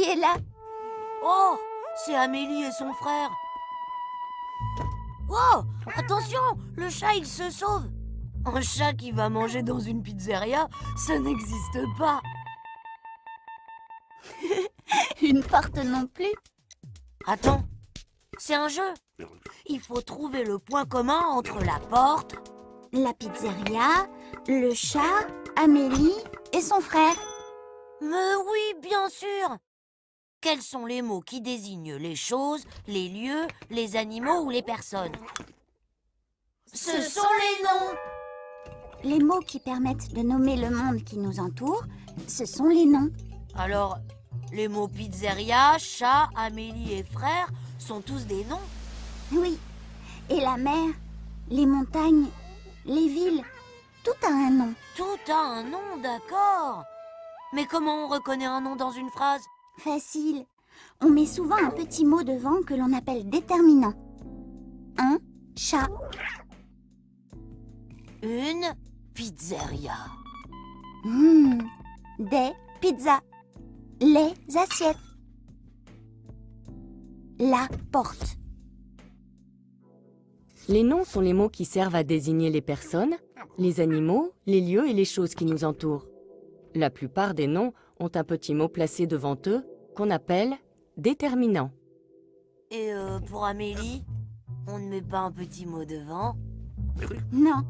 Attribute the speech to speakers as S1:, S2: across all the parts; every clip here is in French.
S1: Qui est là.
S2: Oh C'est Amélie et son frère. Oh Attention Le chat, il se sauve. Un chat qui va manger dans une pizzeria, ça n'existe pas.
S1: Une porte non plus.
S2: Attends, c'est un jeu. Il faut trouver le point commun entre la porte,
S1: La pizzeria, le chat, Amélie et son frère.
S2: Mais oui, bien sûr Quels sont les mots qui désignent les choses, les lieux, les animaux ou les personnes? Ce sont les noms
S1: Les mots qui permettent de nommer le monde qui nous entoure, ce sont les noms.
S2: Alors, les mots pizzeria, chat, Amélie et frère sont tous des noms?
S1: Oui. Et la mer, les montagnes, les villes, tout a un nom.
S2: Tout a un nom, d'accord Mais comment on reconnaît un nom dans une phrase?
S1: Facile. On met souvent un petit mot devant que l'on appelle déterminant. Un chat.
S2: Une pizzeria.
S1: Hmm, Des pizzas. Les assiettes. La porte.
S3: Les noms sont les mots qui servent à désigner les personnes, les animaux, les lieux et les choses qui nous entourent. La plupart des noms ont un petit mot placé devant eux qu'on appelle déterminant.
S2: Et euh, pour Amélie, on ne met pas un petit mot devant
S1: Non,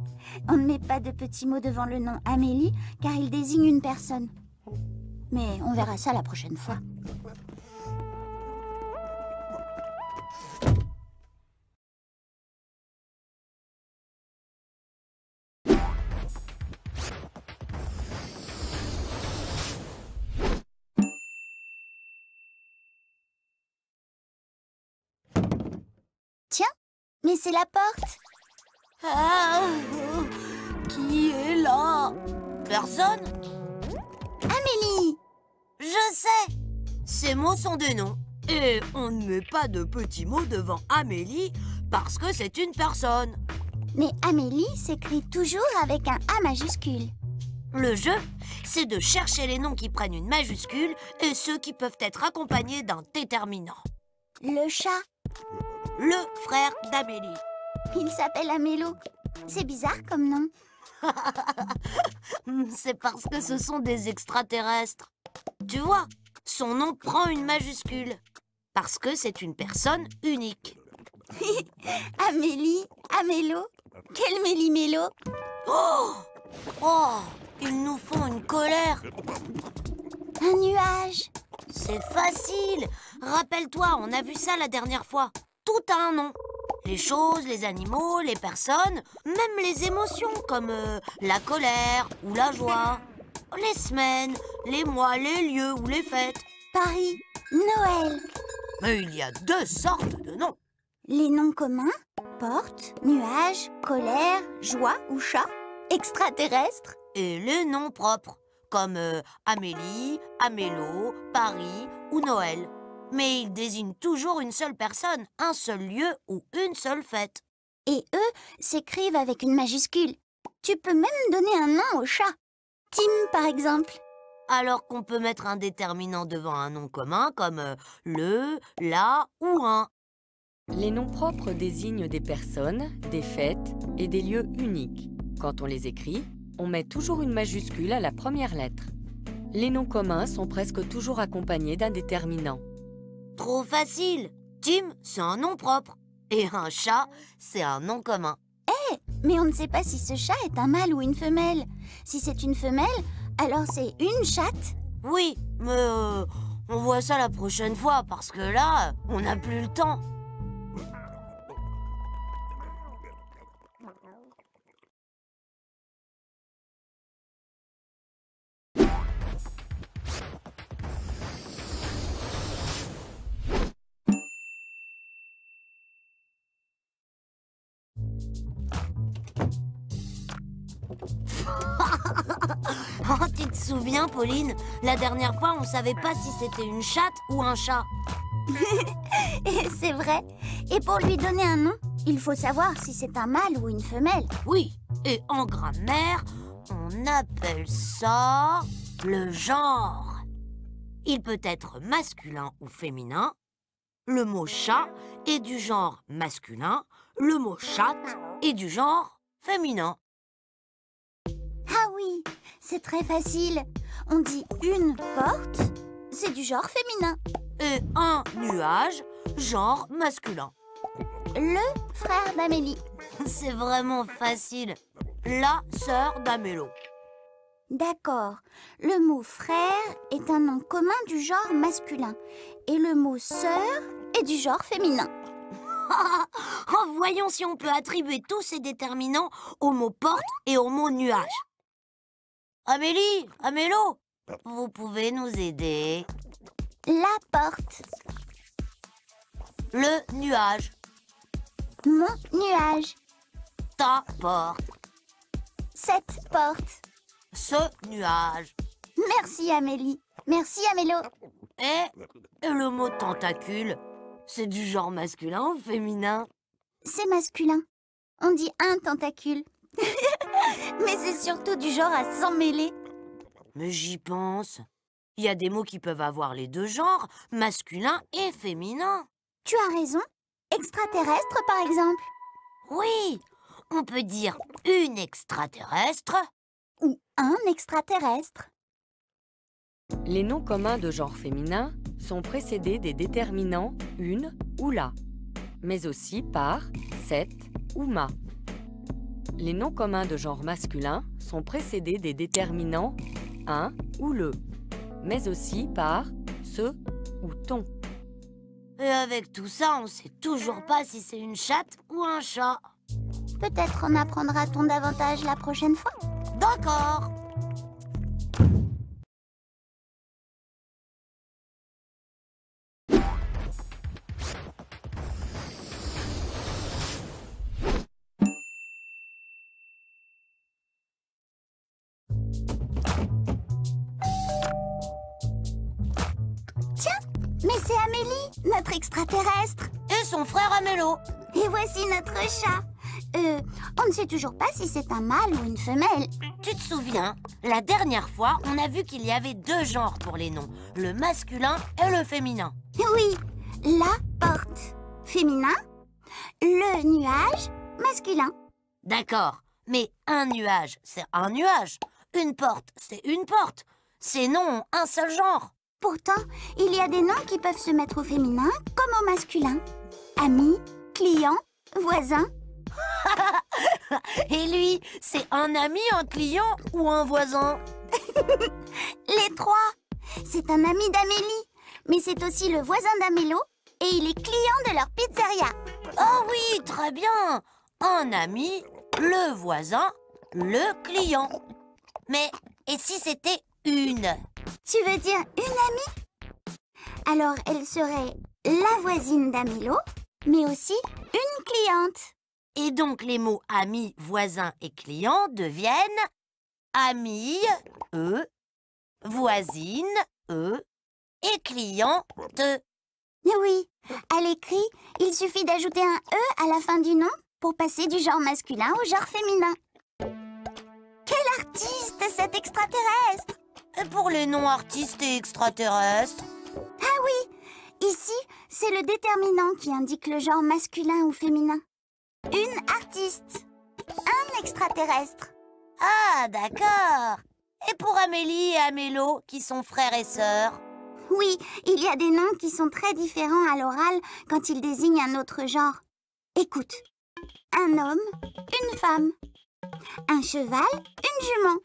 S1: on ne met pas de petit mot devant le nom Amélie car il désigne une personne. Mais on verra ça la prochaine fois. Mais c'est la porte.
S2: Ah, euh, Qui est là? Personne?
S1: Amélie
S2: Je sais Ces mots sont des noms. Et on ne met pas de petits mots devant Amélie parce que c'est une personne.
S1: Mais Amélie s'écrit toujours avec un A majuscule.
S2: Le jeu, c'est de chercher les noms qui prennent une majuscule et ceux qui peuvent être accompagnés d'un déterminant.
S1: Le chat,
S2: Le frère d'Amélie.
S1: il s'appelle Amélo. C'est bizarre comme nom.
S2: C'est parce que ce sont des extraterrestres. Tu vois, son nom prend une majuscule. Parce que c'est une personne unique.
S1: Amélie, Amélo, quel méli-mélo
S2: Oh Oh Ils nous font une colère
S1: Un nuage
S2: C'est facile Rappelle-toi, on a vu ça la dernière fois. Tout a un nom. Les choses, les animaux, les personnes, même les émotions comme euh, la colère ou la joie. Les semaines, les mois, les lieux ou les fêtes.
S1: Paris, Noël.
S2: Mais il y a deux sortes de noms.
S1: Les noms communs Porte, nuage, colère, joie ou chat Extraterrestre
S2: Et les noms propres, comme euh, Amélie, Amélo, Paris ou Noël. Mais ils désignent toujours une seule personne, un seul lieu ou une seule fête.
S1: Et eux s'écrivent avec une majuscule. Tu peux même donner un nom au chat. Tim, par exemple.
S2: Alors qu'on peut mettre un déterminant devant un nom commun comme euh, le, la ou un.
S3: Les noms propres désignent des personnes, des fêtes et des lieux uniques. Quand on les écrit, on met toujours une majuscule à la première lettre. Les noms communs sont presque toujours accompagnés d'un déterminant.
S2: Trop facile. Tim, c'est un nom propre. Et un chat, c'est un nom commun.
S1: Mais on ne sait pas si ce chat est un mâle ou une femelle. Si c'est une femelle, alors c'est une chatte.
S2: Oui, mais euh, on voit ça la prochaine fois parce que là, on n'a plus le temps. Pauline La dernière fois, on savait pas si c'était une chatte ou un chat.
S1: Et c'est vrai. Et pour lui donner un nom, il faut savoir si c'est un mâle ou une femelle.
S2: Oui, et en grammaire, on appelle ça le genre. il peut être masculin ou féminin. Le mot chat est du genre masculin, le mot chatte est du genre féminin.
S1: Ah oui, c'est très facile. On dit une porte, c'est du genre féminin.
S2: Et un nuage, genre masculin.
S1: Le frère d'Amélie.
S2: C'est vraiment facile. La sœur d'Amélo.
S1: D'accord. Le mot frère est un nom commun du genre masculin et le mot sœur est du genre féminin.
S2: Oh, voyons si on peut attribuer tous ces déterminants au mot porte et au mot nuage. Amélie, Amélo, vous pouvez nous aider.
S1: La porte,
S2: Le nuage,
S1: mon nuage,
S2: ta porte,
S1: cette porte.
S2: ce nuage.
S1: Merci Amélie. Merci Amélo.
S2: Et, et le mot tentacule, c'est du genre masculin ou féminin?
S1: C'est masculin. On dit un tentacule. Mais c'est surtout du genre à s'en mêler.
S2: Mais j'y pense. Il y a des mots qui peuvent avoir les deux genres, masculin et féminin.
S1: Tu as raison. Extraterrestre par exemple.
S2: Oui, on peut dire une extraterrestre,
S1: Ou un extraterrestre.
S3: Les noms communs de genre féminin sont précédés des déterminants une ou la, mais aussi par cette ou ma. Les noms communs de genre masculin sont précédés des déterminants un ou le, mais aussi par ce ou ton.
S2: Et avec tout ça, on sait toujours pas si c'est une chatte ou un chat.
S1: Peut-être en apprendra-t-on davantage la prochaine fois?
S2: D'accord.
S1: C'est Amélie, notre extraterrestre.
S2: Et son frère Amélo.
S1: Et voici notre chat. Euh, on ne sait toujours pas si c'est un mâle ou une femelle.
S2: Tu te souviens, la dernière fois, on a vu qu'il y avait deux genres pour les noms, le masculin et le féminin.
S1: Oui, la porte, féminin. Le nuage, masculin.
S2: D'accord, mais un nuage, c'est un nuage. Une porte, c'est une porte. Ces noms ont un seul genre.
S1: Pourtant, il y a des noms qui peuvent se mettre au féminin comme au masculin. Ami, client, voisin.
S2: Et lui, c'est un ami, un client ou un voisin?
S1: Les trois. C'est un ami d'Amélie, mais c'est aussi le voisin d'Amélo et il est client de leur pizzeria.
S2: Oh oui, très bien. Un ami, le voisin, le client. Mais et si c'était une
S1: Tu veux dire une amie? Alors elle serait la voisine d'Amélo, mais aussi une cliente.
S2: Et donc les mots ami, voisin et client deviennent ami, eux, voisine, eux, et client, te.
S1: Oui, à l'écrit, il suffit d'ajouter un E à la fin du nom pour passer du genre masculin au genre féminin. Quel artiste cet extraterrestre?
S2: Et pour les noms artistes et extraterrestres
S1: Ah oui, ici, c'est le déterminant qui indique le genre masculin ou féminin. Une artiste, un extraterrestre.
S2: Ah, d'accord. Et pour Amélie et Amélo, qui sont frères et sœurs
S1: Oui, il y a des noms qui sont très différents à l'oral quand ils désignent un autre genre. Écoute, un homme, une femme, un cheval, une jument,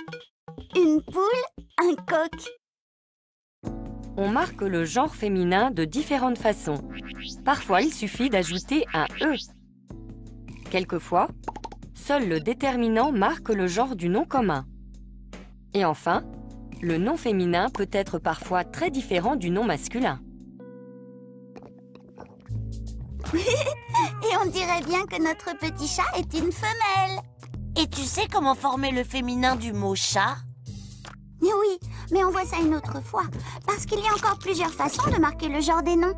S1: une poule, un coq.
S3: On marque le genre féminin de différentes façons. Parfois, il suffit d'ajouter un E. Quelquefois, seul le déterminant marque le genre du nom commun. Et enfin, le nom féminin peut être parfois très différent du nom masculin.
S1: Et on dirait bien que notre petit chat est une femelle.
S2: Et tu sais comment former le féminin du mot chat?
S1: Mais oui, mais on voit ça une autre fois, parce qu'il y a encore plusieurs façons de marquer le genre des noms.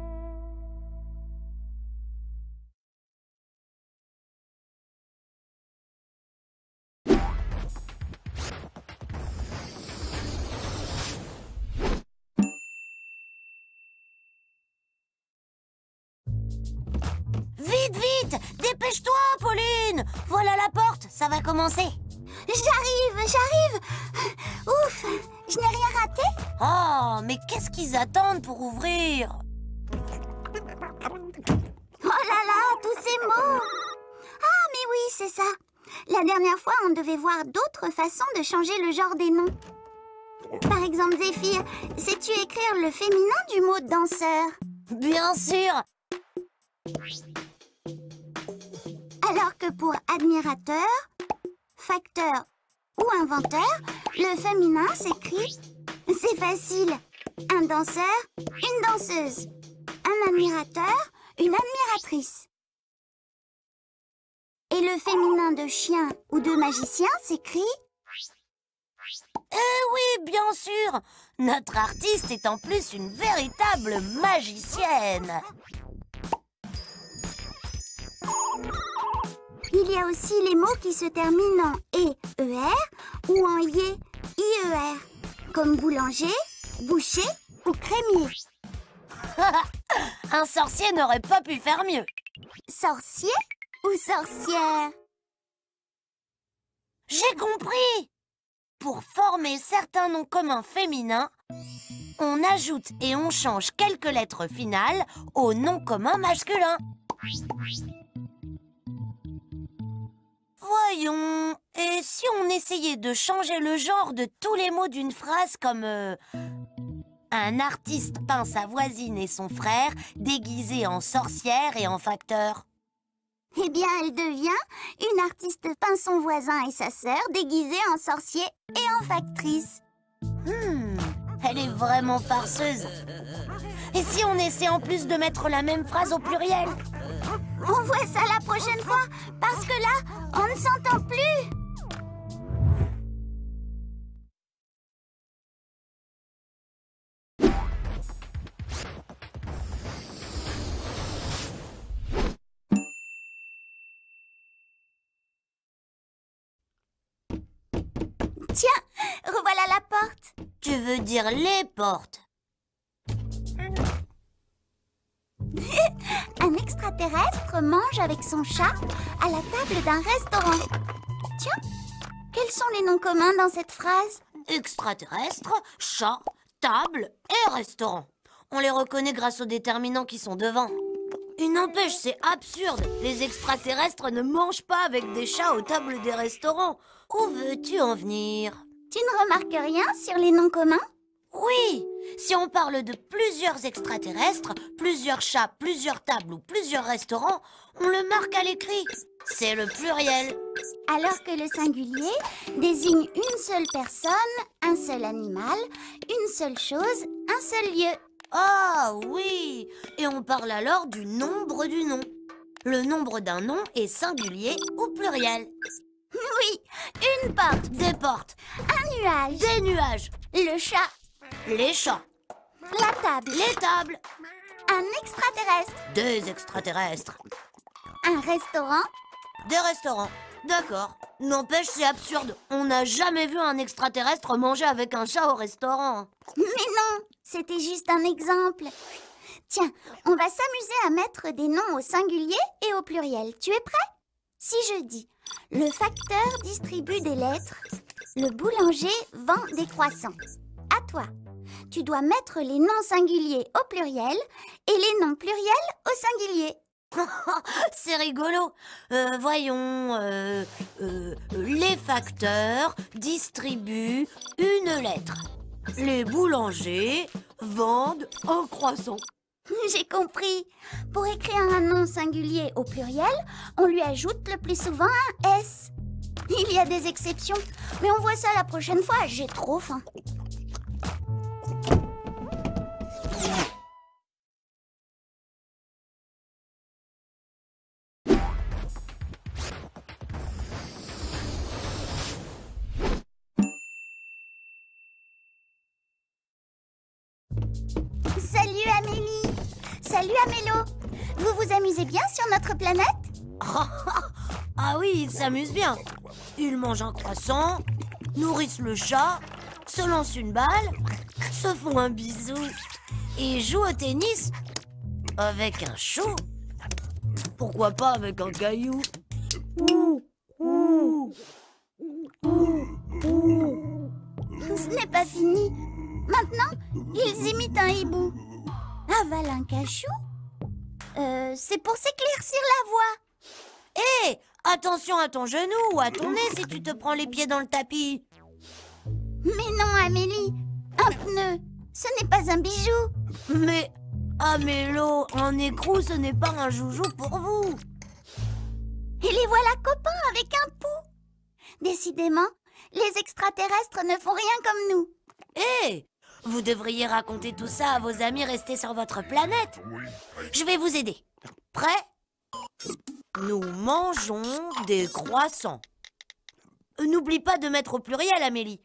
S2: Vite, vite Dépêche-toi, Pauline Voilà la porte, ça va commencer
S1: J'arrive, j'arrive. Ouf Je n'ai rien raté.
S2: Oh, mais qu'est-ce qu'ils attendent pour ouvrir?
S1: Oh là là, tous ces mots. Ah, mais oui, c'est ça. La dernière fois, on devait voir d'autres façons de changer le genre des noms. Par exemple, Zéphyr, sais-tu écrire le féminin du mot danseur?
S2: Bien sûr.
S1: Alors que pour admirateur, facteur ou inventeur, le féminin s'écrit... C'est facile. Un danseur, une danseuse. Un admirateur, une admiratrice. Et le féminin de chien ou de magicien s'écrit...
S2: Eh oui, bien sûr Notre artiste est en plus une véritable magicienne
S1: Il y a aussi les mots qui se terminent en e, er ou en ie, ier, comme boulanger, boucher ou crémier.
S2: Un sorcier n'aurait pas pu faire mieux.
S1: Sorcier ou sorcière?
S2: J'ai compris Pour former certains noms communs féminins, on ajoute et on change quelques lettres finales aux noms communs masculins. Voyons, et si on essayait de changer le genre de tous les mots d'une phrase comme euh, Un artiste peint sa voisine et son frère déguisés en sorcière et en facteur?
S1: Eh bien, elle devient une artiste peint son voisin et sa sœur déguisée en sorcier et en factrice.
S2: Hmm, elle est vraiment farceuse. Et si on essaie en plus de mettre la même phrase au pluriel
S1: On voit ça la prochaine fois, parce que là, on ne s'entend plus. Tiens, revoilà la porte.
S2: Tu veux dire les portes
S1: Un extraterrestre mange avec son chat à la table d'un restaurant. Tiens, quels sont les noms communs dans cette phrase?
S2: Extraterrestre, chat, table et restaurant. On les reconnaît grâce aux déterminants qui sont devant. Il n'empêche, c'est absurde. Les extraterrestres ne mangent pas avec des chats aux tables des restaurants. Où veux-tu en venir?
S1: Tu ne remarques rien sur les noms communs?
S2: Oui, si on parle de plusieurs extraterrestres, plusieurs chats, plusieurs tables ou plusieurs restaurants, on le marque à l'écrit. C'est le pluriel.
S1: Alors que le singulier désigne une seule personne, un seul animal, une seule chose, un seul lieu.
S2: Ah oui Et on parle alors du nombre du nom. Le nombre d'un nom est singulier ou pluriel.
S1: Oui, une porte,
S2: Des portes,
S1: un nuage,
S2: des nuages,
S1: le chat,
S2: les chats,
S1: la table,
S2: les tables,
S1: un extraterrestre,
S2: des extraterrestres,
S1: un restaurant,
S2: des restaurants. D'accord. N'empêche, c'est absurde. On n'a jamais vu un extraterrestre manger avec un chat au restaurant.
S1: Mais non, c'était juste un exemple. Tiens, on va s'amuser à mettre des noms au singulier et au pluriel. Tu es prêt? Si je dis le facteur distribue des lettres, le boulanger vend des croissants. Toi. Tu dois mettre les noms singuliers au pluriel et les noms pluriels au singulier.
S2: C'est rigolo. Euh, voyons, euh, euh, les facteurs distribuent une lettre. Les boulangers vendent un croissant.
S1: J'ai compris. Pour écrire un nom singulier au pluriel, on lui ajoute le plus souvent un S. Il y a des exceptions, mais on voit ça la prochaine fois. J'ai trop faim. Amusez bien sur notre planète
S2: Ah oui, ils s'amusent bien. Ils mangent un croissant, nourrissent le chat, se lancent une balle, se font un bisou et jouent au tennis avec un chou. Pourquoi pas avec un caillou
S1: Ce n'est pas fini. Maintenant, ils imitent un hibou. Avale un cachou euh, C'est pour s'éclaircir la voix.
S2: Hé Attention à ton genou ou à ton nez si tu te prends les pieds dans le tapis.
S1: Mais non, Amélie. Un pneu, ce n'est pas un bijou.
S2: Mais, Amélo, un écrou, ce n'est pas un joujou pour vous.
S1: Et les voilà copains avec un pou. Décidément, les extraterrestres ne font rien comme nous.
S2: Hé Vous devriez raconter tout ça à vos amis restés sur votre planète. Je vais vous aider. Prêt? Nous mangeons des croissants. N'oublie pas de mettre au pluriel, Amélie.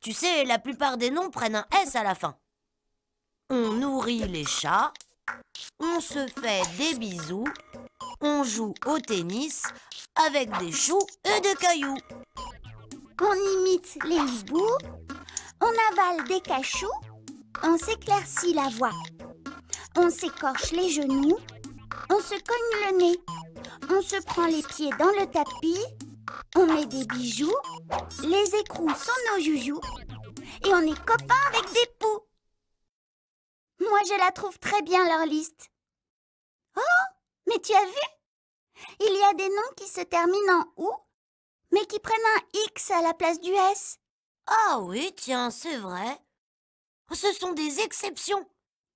S2: Tu sais, la plupart des noms prennent un S à la fin. On nourrit les chats. On se fait des bisous. On joue au tennis avec des choux et des cailloux.
S1: On imite les hiboux, on avale des cachous, on s'éclaircit la voix, on s'écorche les genoux, on se cogne le nez, on se prend les pieds dans le tapis, on met des bijoux, les écrous sont nos joujoux, et on est copains avec des poux. Moi, je la trouve très bien, leur liste. Oh, mais tu as vu? Il y a des noms qui se terminent en OU mais qui prennent un X à la place du S.
S2: Ah oui, tiens, c'est vrai. Ce sont des exceptions.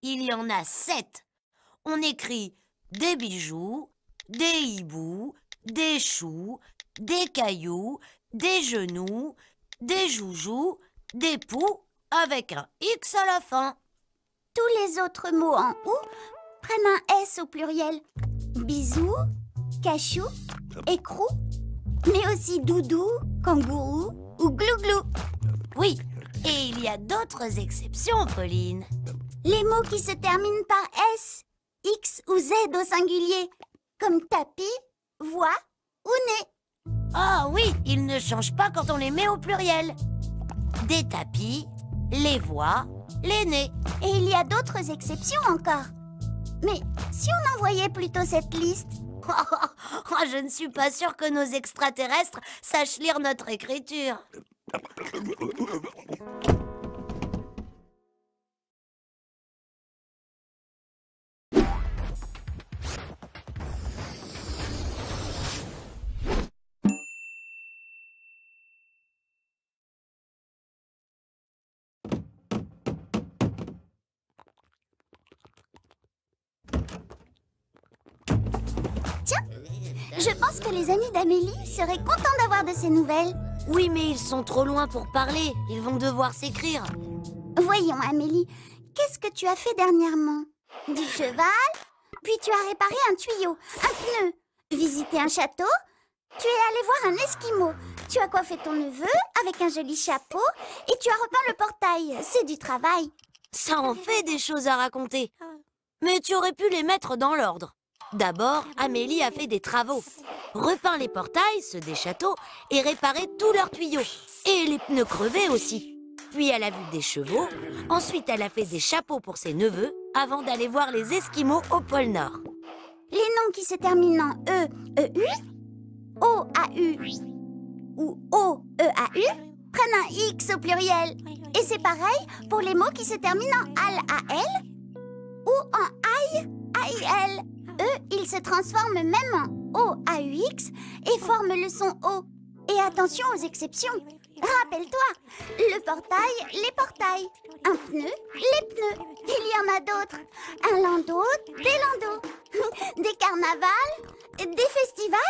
S2: Il y en a sept. On écrit des bijoux, des hiboux, des choux, des cailloux, des genoux, des joujoux, des poux avec un X à la fin.
S1: Tous les autres mots en OU prennent un S au pluriel. Bisous, cachou, écrou, mais aussi doudou, kangourou ou glouglou.
S2: Oui, et il y a d'autres exceptions, Pauline.
S1: Les mots qui se terminent par S, X ou Z au singulier, comme tapis, voix ou nez.
S2: Ah oui, ils ne changent pas quand on les met au pluriel. Des tapis, les voix, les nez.
S1: Et il y a d'autres exceptions encore. Mais si on envoyait plutôt cette liste
S2: je ne suis pas sûre que nos extraterrestres sachent lire notre écriture.
S1: Je pense que les amis d'Amélie seraient contents d'avoir de ces nouvelles.
S2: Oui, mais ils sont trop loin pour parler. Ils vont devoir s'écrire.
S1: Voyons, Amélie, qu'est-ce que tu as fait dernièrement? Du cheval, puis tu as réparé un tuyau, un pneu, visité un château, tu es allé voir un esquimau, tu as coiffé ton neveu avec un joli chapeau et tu as repeint le portail. C'est du travail.
S2: Ça en fait des choses à raconter. Mais tu aurais pu les mettre dans l'ordre. D'abord, Amélie a fait des travaux. Repeint les portails, ceux des châteaux, et réparé tous leurs tuyaux. Et les pneus crevés aussi. Puis elle a vu des chevaux. Ensuite, elle a fait des chapeaux pour ses neveux avant d'aller voir les Esquimaux au pôle Nord.
S1: Les noms qui se terminent en E, EU, O, A, U ou O, E, A, U prennent un X au pluriel. Et c'est pareil pour les mots qui se terminent en AL, A, L ou en AI, A, I, L. Eux, ils se transforment même en O, A, U, X et forment le son O. Et attention aux exceptions. Rappelle-toi, le portail, les portails. Un pneu, les pneus. Il y en a d'autres. Un landau, des landaux. des carnavals, des festivals,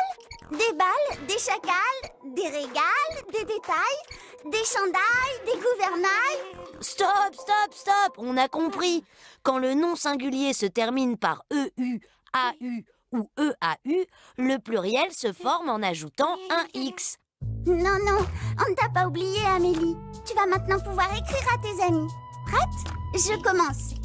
S1: des balles, des chacals, des régales, des détails, des chandails, des gouvernails.
S2: Stop, stop, stop On a compris. Quand le nom singulier se termine par EU, AU ou EAU, le pluriel se forme en ajoutant un X.
S1: Non, non, on ne t'a pas oublié, Amélie. Tu vas maintenant pouvoir écrire à tes amis. Prête? Je commence.